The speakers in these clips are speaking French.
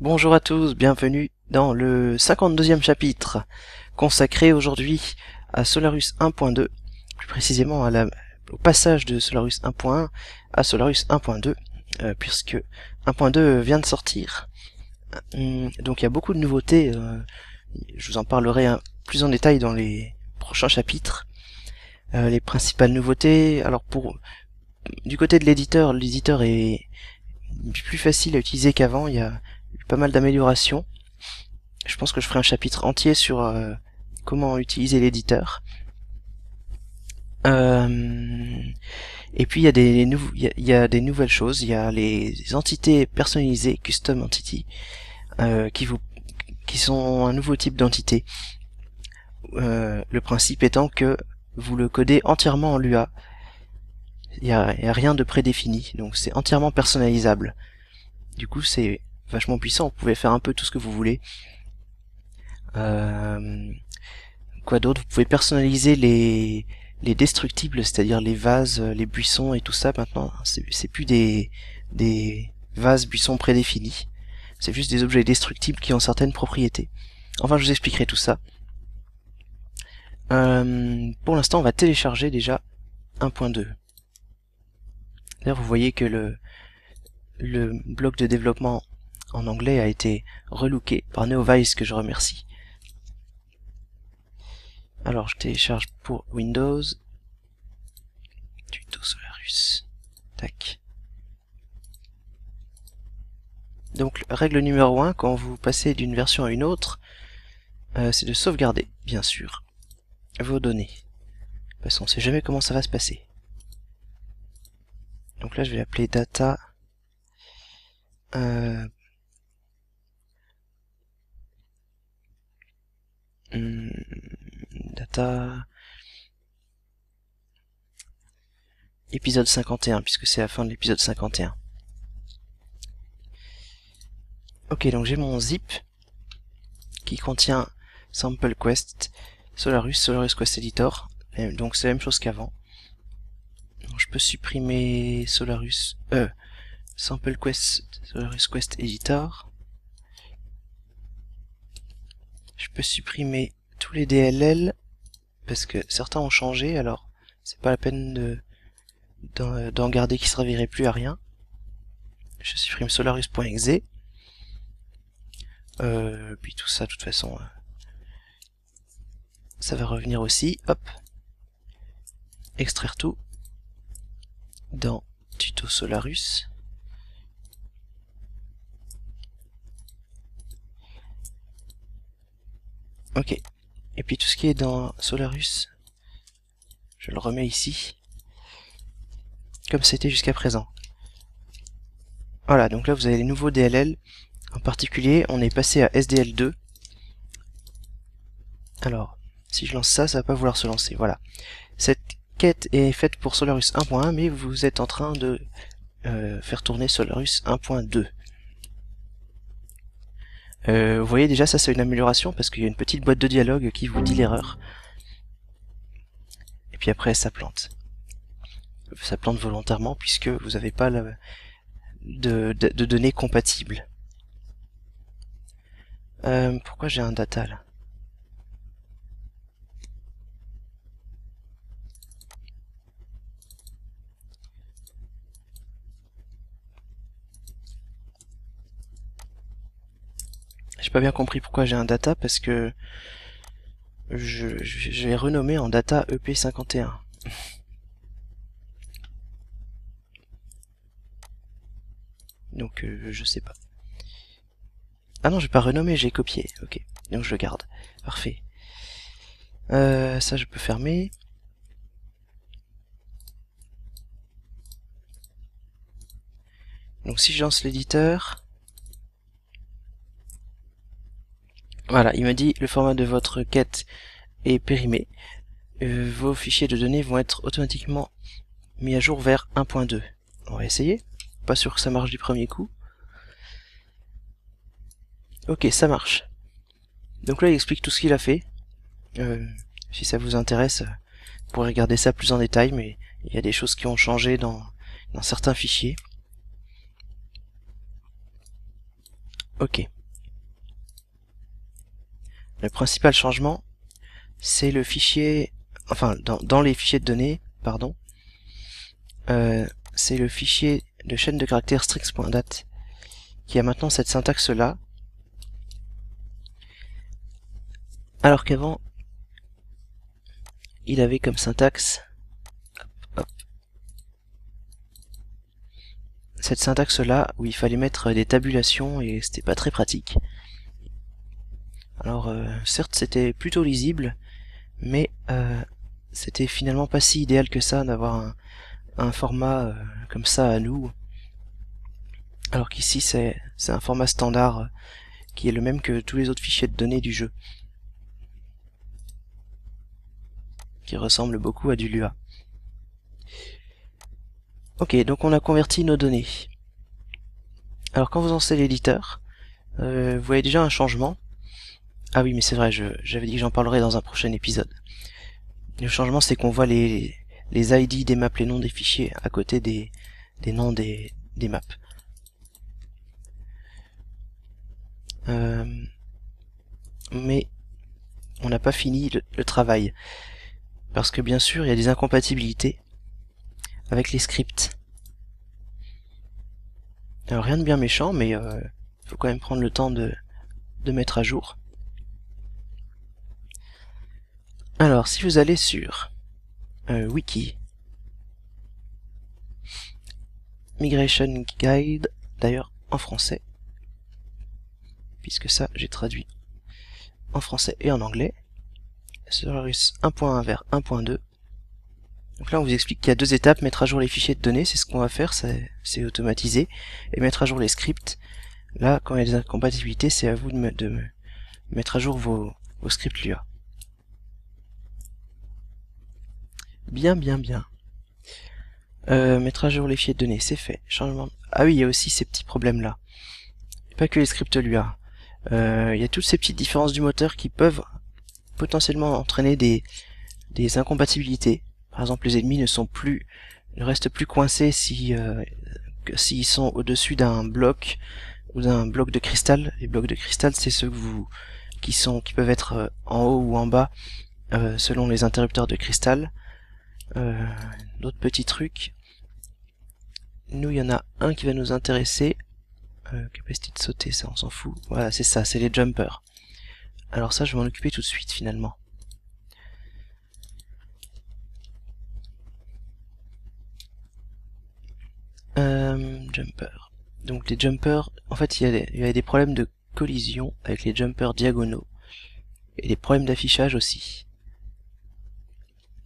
Bonjour à tous, bienvenue dans le 52e chapitre consacré aujourd'hui à Solarus 1.2, plus précisément au passage de Solarus 1.1 à Solarus 1.2, euh, puisque 1.2 vient de sortir. Hum, donc il y a beaucoup de nouveautés, euh, je vous en parlerai plus en détail dans les prochains chapitres. Euh, les principales nouveautés, alors pour du côté de l'éditeur, l'éditeur est plus facile à utiliser qu'avant, il y a pas mal d'améliorations. Je pense que je ferai un chapitre entier sur euh, comment utiliser l'éditeur. Euh, et puis il y a des il y, a des nouvelles choses. Il y a les entités personnalisées, custom entity, euh, qui vous qui sont un nouveau type d'entité. le principe étant que vous le codez entièrement en Lua. Il n'y a, a, rien de prédéfini, donc c'est entièrement personnalisable. Du coup, c'est vachement puissant, vous pouvez faire un peu tout ce que vous voulez. Euh, quoi d'autre? Vous pouvez personnaliser les, les destructibles, c'est-à-dire les vases, les buissons et tout ça maintenant. C'est plus des, des vases, buissons prédéfinis. C'est juste des objets destructibles qui ont certaines propriétés. Enfin, je vous expliquerai tout ça. Euh, pour l'instant, on va télécharger déjà 1.2. D'ailleurs, vous voyez que le, le bloc de développement en anglais a été relooké par NeoVice que je remercie. Alors je télécharge pour Windows. Tuto Solarus. Tac. Donc règle numéro 1, quand vous passez d'une version à une autre, euh, c'est de sauvegarder, bien sûr, vos données. Parce qu'on sait jamais comment ça va se passer. Donc là je vais appeler data euh, Hmm, data. Épisode 51 puisque c'est la fin de l'épisode 51 ok donc j'ai mon zip qui contient sample quest Solarus, Solarus Quest Editor. Donc c'est la même chose qu'avant. Je peux supprimer Solarus euh, sample quest Solarus Quest Editor Je peux supprimer tous les DLL parce que certains ont changé, alors c'est pas la peine de d'en garder qui servirait plus à rien. Je supprime solarus.exe. Euh, puis tout ça, de toute façon, euh, ça va revenir aussi. Hop. Extraire tout dans tuto Solarus. Ok. Et puis tout ce qui est dans Solarus, je le remets ici, comme c'était jusqu'à présent. Voilà, donc là vous avez les nouveaux DLL. En particulier, on est passé à SDL2. Alors, si je lance ça, ça va pas vouloir se lancer. Voilà. Cette quête est faite pour Solarus 1.1, mais vous êtes en train de euh, faire tourner Solarus 1.2. Euh, vous voyez déjà ça c'est une amélioration parce qu'il y a une petite boîte de dialogue qui vous dit l'erreur. Et puis après ça plante. Ça plante volontairement puisque vous n'avez pas de, données compatibles. Euh, pourquoi j'ai un data là J'ai pas bien compris pourquoi j'ai un data parce que je, je, vais renommer en data EP51. Donc euh, je sais pas. Ah non, j'ai pas renommé, j'ai copié. Ok, donc je le garde. Parfait. Euh, ça je peux fermer. Donc si je lance l'éditeur, Voilà, il me dit le format de votre quête est périmé. Euh, vos fichiers de données vont être automatiquement mis à jour vers 1.2. On va essayer. Pas sûr que ça marche du premier coup. Ok, ça marche. Donc là, il explique tout ce qu'il a fait. Euh, si ça vous intéresse, vous pourrez regarder ça plus en détail, mais il y a des choses qui ont changé dans, dans certains fichiers. OK. Le principal changement, c'est le fichier, enfin dans, les fichiers de données, pardon, euh, c'est le fichier de chaîne de caractères strings.dat qui a maintenant cette syntaxe là, alors qu'avant il avait comme syntaxe cette syntaxe là où il fallait mettre des tabulations et c'était pas très pratique. Alors euh, certes c'était plutôt lisible, mais euh, c'était finalement pas si idéal que ça d'avoir un, format euh, comme ça à nous. Alors qu'ici c'est un format standard qui est le même que tous les autres fichiers de données du jeu. Qui ressemble beaucoup à du Lua. Ok, donc on a converti nos données. Alors quand vous lancez l'éditeur, vous voyez déjà un changement. Ah oui, mais c'est vrai, j'avais dit que j'en parlerai dans un prochain épisode. Le changement, c'est qu'on voit les, les ID des maps, les noms des fichiers, à côté des, des noms des, des maps. Euh, mais on n'a pas fini le, travail. Parce que bien sûr, il y a des incompatibilités avec les scripts. Alors rien de bien méchant, mais il euh, faut quand même prendre le temps de, de mettre à jour. Alors, si vous allez sur euh, Wiki, Migration Guide, d'ailleurs en français, puisque ça j'ai traduit en français et en anglais, Solaris 1.1 vers 1.2. Donc là on vous explique qu'il y a deux étapes, mettre à jour les fichiers de données, c'est ce qu'on va faire, c'est automatisé, et mettre à jour les scripts. Là, quand il y a des incompatibilités, c'est à vous de, mettre à jour vos, vos scripts Lua. Bien, bien, bien. Euh, mettre à jour les fichiers de données, c'est fait. Changement. Ah oui, il y a aussi ces petits problèmes-là. Pas que les scripts Lua. Euh, il y a toutes ces petites différences du moteur qui peuvent potentiellement entraîner des, des incompatibilités. Par exemple, les ennemis ne sont plus, ne restent plus coincés si euh, s'ils sont au-dessus d'un bloc ou d'un bloc de cristal. Les blocs de cristal, c'est ceux qui sont, peuvent être euh, en haut ou en bas selon les interrupteurs de cristal. Euh, d'autres petits trucs. Nous, il y en a un qui va nous intéresser. Euh, capacité de sauter, ça on s'en fout. Voilà, c'est ça, c'est les jumpers. Alors ça, je vais m'en occuper tout de suite finalement. Euh, jumper. Donc les jumpers, en fait, il y, a des, il y a des problèmes de collision avec les jumpers diagonaux et des problèmes d'affichage aussi.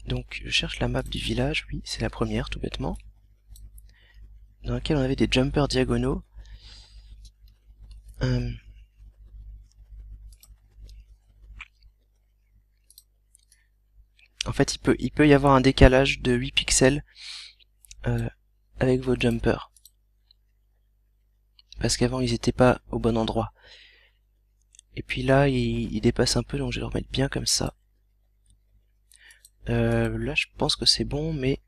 Donc je cherche la map du village, oui, c'est la première tout bêtement, dans laquelle on avait des jumpers diagonaux. Euh, en fait, il peut, il peut y avoir un décalage de 8 pixels euh, avec vos jumpers. Parce qu'avant, ils n'étaient pas au bon endroit. Et puis là, il, il dépasse un peu, donc je vais le remettre bien comme ça. Euh, là, je pense que c'est bon, mais...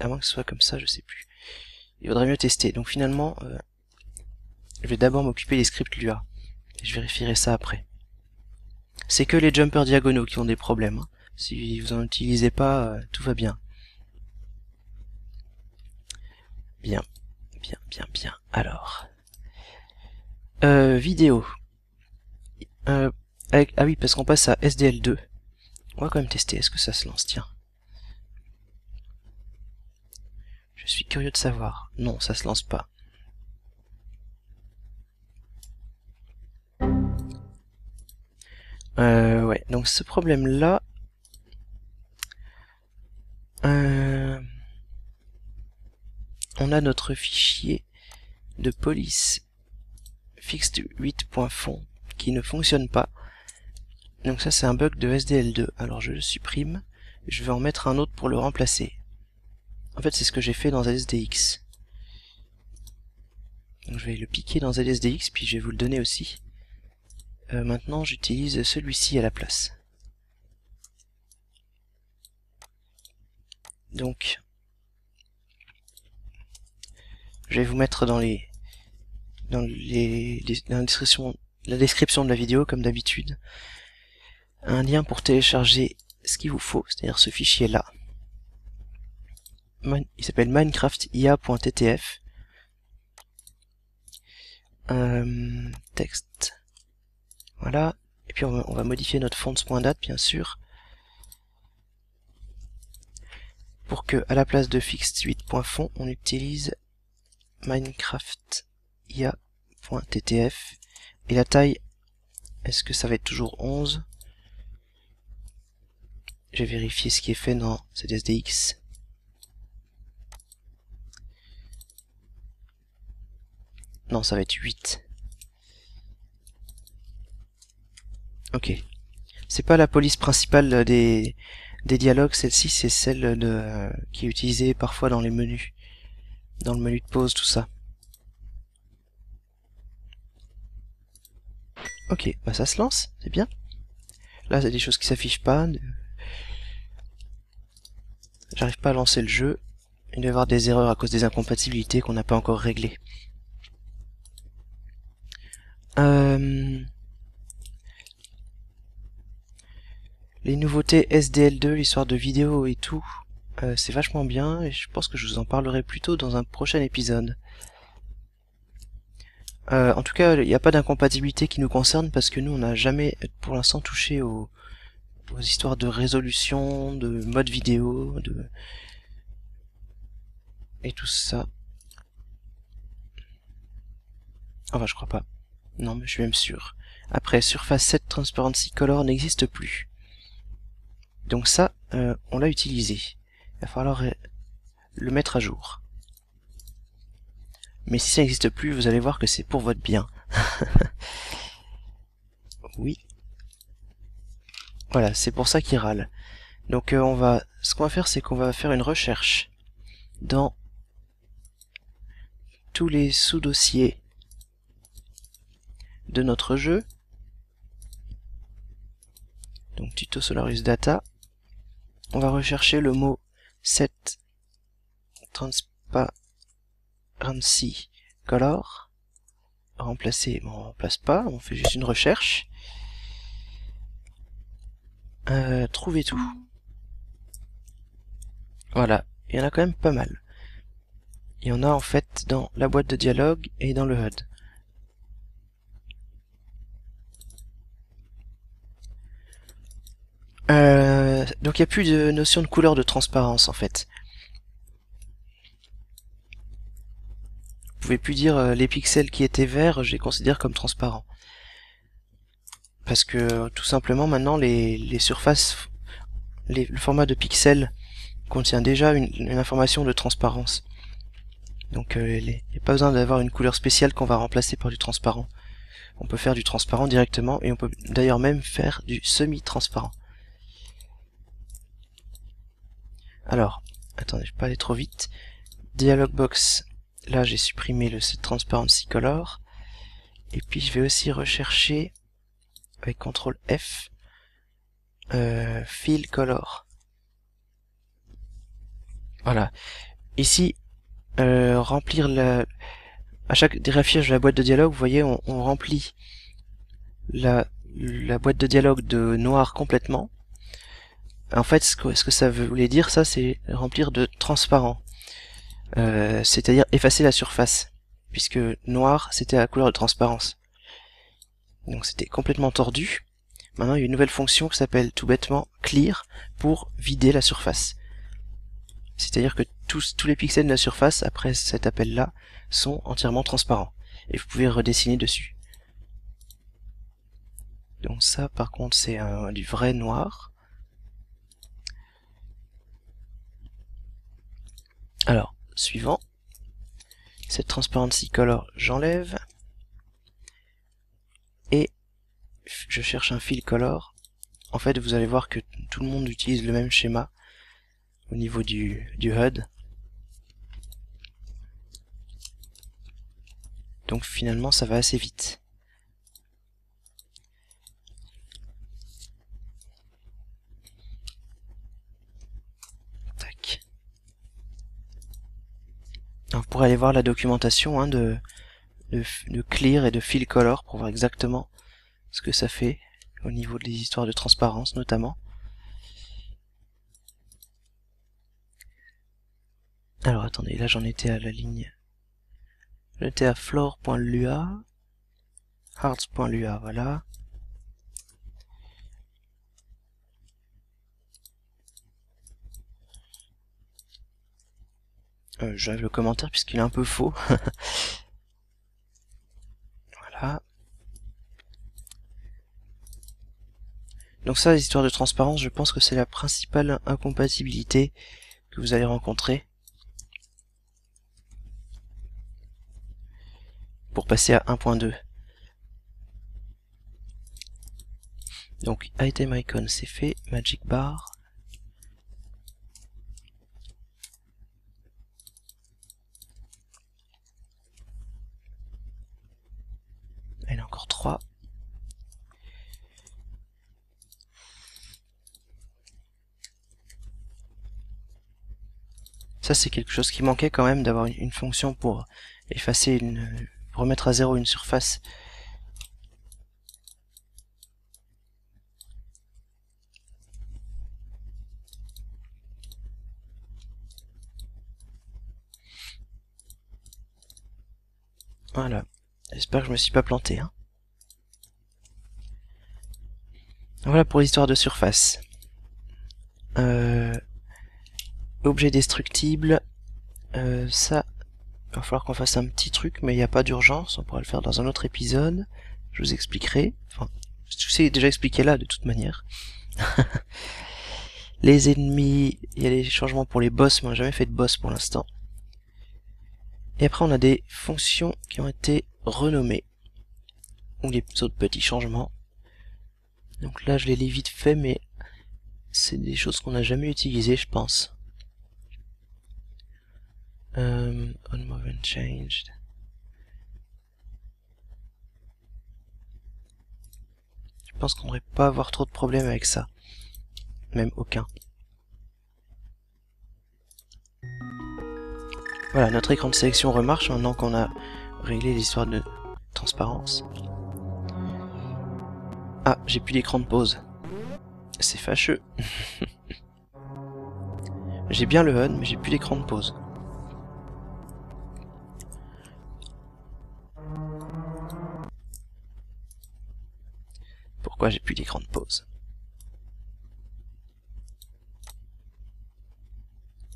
À moins que ce soit comme ça, je sais plus. Il vaudrait mieux tester. Donc finalement, euh, je vais d'abord m'occuper des scripts Lua. Je vérifierai ça après. C'est que les jumpers diagonaux qui ont des problèmes. Hein. Si vous en utilisez pas, euh, tout va bien. Bien, bien, bien, bien. Alors, euh, vidéo. Euh, ah oui, parce qu'on passe à SDL2. On va quand même tester, est-ce que ça se lance, tiens. Je suis curieux de savoir. Non, ça se lance pas. Euh, ouais, donc ce problème-là... Euh, on a notre fichier de police fixed 8.fond qui ne fonctionne pas. Donc ça c'est un bug de SDL2. Alors je le supprime. Je vais en mettre un autre pour le remplacer. En fait c'est ce que j'ai fait dans ZSDX. Donc je vais le piquer dans ZSDX puis je vais vous le donner aussi. Euh, maintenant j'utilise celui-ci à la place. Donc je vais vous mettre dans les dans, les, description, la description de la vidéo, comme d'habitude, un lien pour télécharger ce qu'il vous faut, c'est-à-dire ce fichier-là. Il s'appelle minecraftia.ttf. Euh, texte. Voilà. Et puis on va, modifier notre fonts.date, bien sûr. Pour que, à la place de fixed8.font, on utilise minecraftia.ttf. Et la taille, est-ce que ça va être toujours 11 Je vais vérifier ce qui est fait dans ZSDX. Non, ça va être 8. Ok. C'est pas la police principale des, des dialogues, celle-ci c'est celle de, qui est utilisée parfois dans les menus. Dans le menu de pause, tout ça. Ok, bah ça se lance, c'est bien. Là, c'est des choses qui s'affichent pas. J'arrive pas à lancer le jeu. Il doit y avoir des erreurs à cause des incompatibilités qu'on n'a pas encore réglées. Euh... Les nouveautés SDL2, l'histoire de vidéo et tout, euh, c'est vachement bien et je pense que je vous en parlerai plus tôt dans un prochain épisode. Euh, en tout cas, il n'y a pas d'incompatibilité qui nous concerne parce que nous, on n'a jamais pour l'instant touché aux, aux, histoires de résolution, de mode vidéo, de et tout ça. Enfin, je crois pas. Non, mais je suis même sûr. Après, Surface 7 Transparency Color n'existe plus. Donc ça, euh, on l'a utilisé. Il va falloir euh, le mettre à jour. Mais si ça n'existe plus, vous allez voir que c'est pour votre bien. oui. Voilà, c'est pour ça qu'il râle. Donc euh, on va, ce qu'on va faire, c'est qu'on va faire une recherche dans tous les sous-dossiers de notre jeu. Donc tuto Solarus Data. On va rechercher le mot set transparency color. Remplacer, bon, on remplace pas, on fait juste une recherche. Euh, trouver tout. Voilà, il y en a quand même pas mal. Il y en a en fait dans la boîte de dialogue et dans le HUD. Euh, donc il n'y a plus de notion de couleur de transparence en fait. Vous pouvez plus dire euh, les pixels qui étaient verts, je les considère comme transparents. Parce que tout simplement maintenant les, surfaces, le format de pixels contient déjà une, information de transparence. Donc euh, il n'y a pas besoin d'avoir une couleur spéciale qu'on va remplacer par du transparent. On peut faire du transparent directement et on peut d'ailleurs même faire du semi-transparent. Alors, attendez, je vais pas aller trop vite. Dialog box, là j'ai supprimé le transparency color. Et puis je vais aussi rechercher avec CTRL F euh, fill color. Voilà. Ici, euh, remplir la à chaque dérafiage de la boîte de dialogue, vous voyez, on, remplit la, la boîte de dialogue de noir complètement en fait, ce que, ce que ça voulait dire, ça, c'est remplir de transparent. Euh, c'est-à-dire effacer la surface. Puisque noir, c'était la couleur de transparence. Donc c'était complètement tordu. Maintenant, il y a une nouvelle fonction qui s'appelle tout bêtement clear pour vider la surface. C'est-à-dire que tous, les pixels de la surface, après cet appel-là, sont entièrement transparents. Et vous pouvez redessiner dessus. Donc ça, par contre, c'est du vrai noir. Alors, suivant. Cette transparency color, j'enlève. Et je cherche un fill color. En fait, vous allez voir que tout le monde utilise le même schéma au niveau du, du HUD. Donc finalement, ça va assez vite. vous pourrez aller voir la documentation hein, de, de, de clear et de fill color pour voir exactement ce que ça fait au niveau des histoires de transparence notamment. Alors attendez, là j'en étais à la ligne. J'étais à floor.lua, hearts.lua, voilà. Euh, J'enlève le commentaire puisqu'il est un peu faux. voilà. Donc ça, les de transparence, je pense que c'est la principale incompatibilité que vous allez rencontrer. Pour passer à 1.2. Donc item icon c'est fait, magic bar. Elle a encore 3. Ça c'est quelque chose qui manquait quand même d'avoir une fonction pour effacer une remettre à zéro une surface Voilà. J'espère que je me suis pas planté. Hein. Voilà pour l'histoire de surface. Euh, objet destructible. Euh, ça, il va falloir qu'on fasse un petit truc, mais il n'y a pas d'urgence. On pourra le faire dans un autre épisode. Je vous expliquerai. Enfin, je sais déjà expliqué là de toute manière. les ennemis, il y a des changements pour les boss, mais on n'a jamais fait de boss pour l'instant. Et après on a des fonctions qui ont été renommées. Ou les autres petits changements. Donc là je les lis vite fait mais c'est des choses qu'on n'a jamais utilisées je pense. Um, changed. Je pense qu'on devrait pas avoir trop de problèmes avec ça. Même aucun. Voilà, notre écran de sélection remarche maintenant qu'on a réglé l'histoire de transparence. Ah, j'ai plus d'écran de pause. C'est fâcheux. j'ai bien le HUD, mais j'ai plus d'écran de pause. Pourquoi j'ai plus d'écran de pause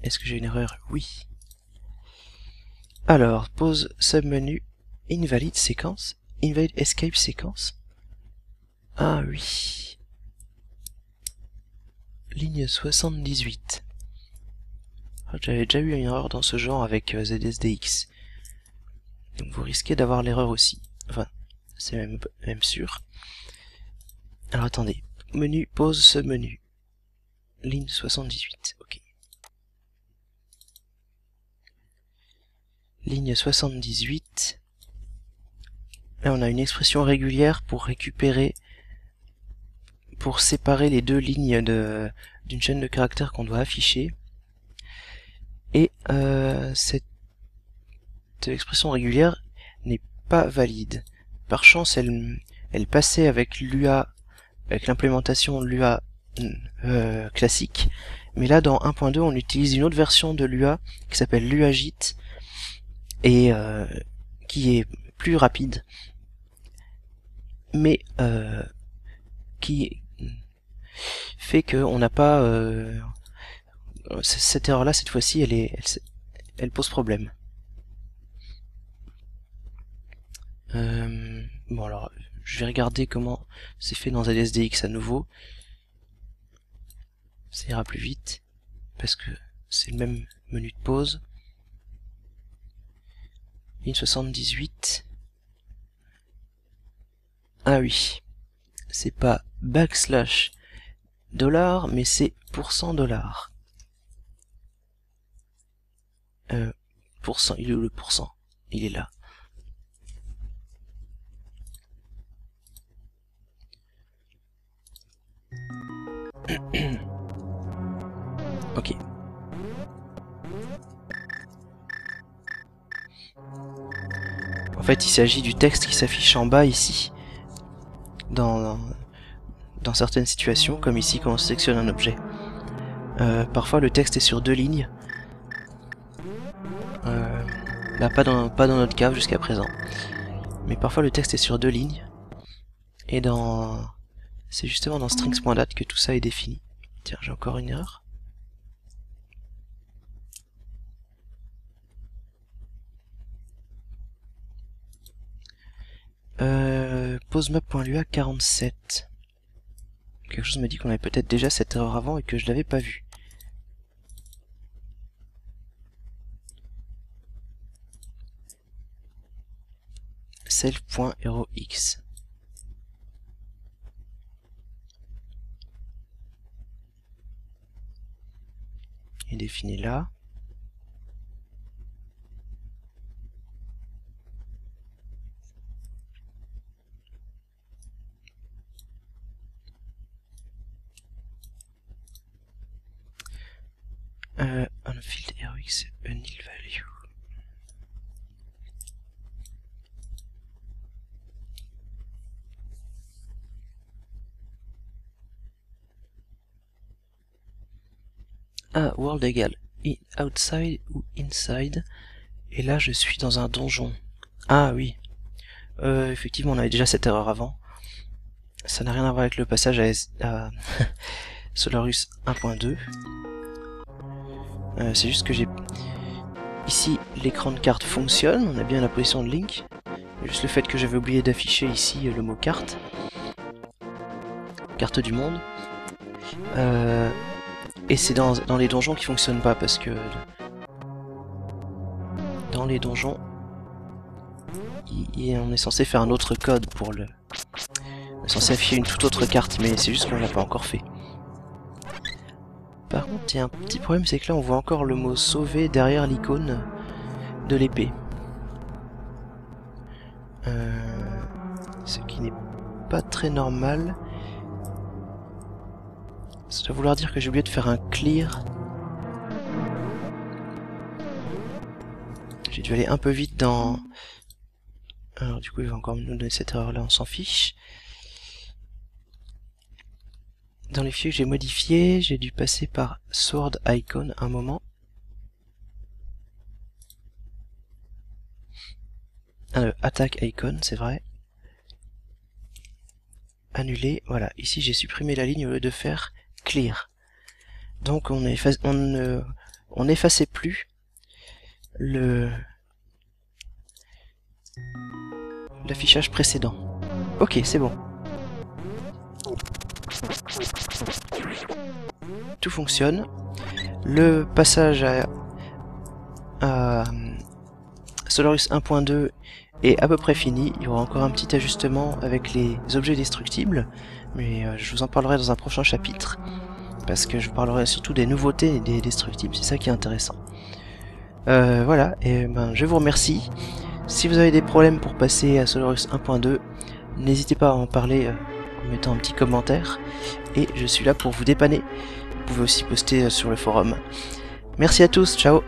Est-ce que j'ai une erreur? Oui. Alors, pause submenu, invalide séquence, invalide escape séquence. Ah oui. Ligne 78. Ah, j'avais déjà eu une erreur dans ce genre avec euh, ZSDX. Donc vous risquez d'avoir l'erreur aussi. Enfin, c'est même, même sûr. Alors attendez. Menu, pause ce menu. Ligne 78. Ok. ligne 78. Là, on a une expression régulière pour récupérer, pour séparer les deux lignes de d'une chaîne de caractères qu'on doit afficher. Et euh, cette expression régulière n'est pas valide. Par chance, elle, elle passait avec l'UA, avec l'implémentation de l'UA euh, classique. Mais là, dans 1.2, on utilise une autre version de l'UA qui s'appelle l'UAGIT et euh, qui est plus rapide, mais euh, qui fait qu'on n'a pas euh, cette erreur là cette fois-ci elle est elle, pose problème bon alors je vais regarder comment c'est fait dans ZSDX à nouveau ça ira plus vite parce que c'est le même menu de pause Ligne 78. Ah oui. C'est pas backslash dollar, mais c'est pourcent dollar. Euh, pourcent, il est où le pourcent Il est là. ok. En fait, il s'agit du texte qui s'affiche en bas ici, dans, certaines situations, comme ici quand on sélectionne un objet. Euh, parfois le texte est sur deux lignes. Euh, là, pas dans, notre cas jusqu'à présent. Mais parfois le texte est sur deux lignes. Et dans... C'est justement dans strings.date que tout ça est défini. Tiens, j'ai encore une erreur. Euh, posemap.lua 47. Quelque chose me dit qu'on avait peut-être déjà cette erreur avant et que je l'avais pas vue. self.herox. est défini là. World égal outside ou inside. Et là, je suis dans un donjon. Ah oui. Euh, effectivement, on avait déjà cette erreur avant. Ça n'a rien à voir avec le passage à, Solarus 1.2. Euh, c'est juste que j'ai... Ici, l'écran de carte fonctionne, on a bien la position de Link. Juste le fait que j'avais oublié d'afficher ici le mot carte. Carte du monde. Euh, et c'est dans, les donjons qui fonctionnent pas parce que dans les donjons on est censé faire un autre code pour le... On est censé afficher une toute autre carte mais c'est juste qu'on l'a pas encore fait. Par contre il y a un petit problème c'est que là on voit encore le mot sauver derrière l'icône de l'épée. Euh, ce qui n'est pas très normal. Ça doit vouloir dire que j'ai oublié de faire un clear. J'ai dû aller un peu vite dans... Alors du coup il va encore nous donner cette erreur là, on s'en fiche. Dans les fichiers que j'ai modifiés, j'ai dû passer par sword icon un moment. Ah, attack icon, c'est vrai. Annuler, voilà. Ici j'ai supprimé la ligne au lieu de faire clear. Donc on, efface, ne on effaçait plus le l'affichage précédent. Ok, c'est bon. Tout fonctionne. Le passage à, à Solarus 1.2 est à peu près fini. Il y aura encore un petit ajustement avec les objets destructibles mais euh, je vous en parlerai dans un prochain chapitre, parce que je parlerai surtout des nouveautés et des destructibles, c'est ça qui est intéressant. Euh, voilà, et ben je vous remercie. Si vous avez des problèmes pour passer à Solarus 1.2, n'hésitez pas à en parler euh, en mettant un petit commentaire, et je suis là pour vous dépanner. Vous pouvez aussi poster sur le forum. Merci à tous, ciao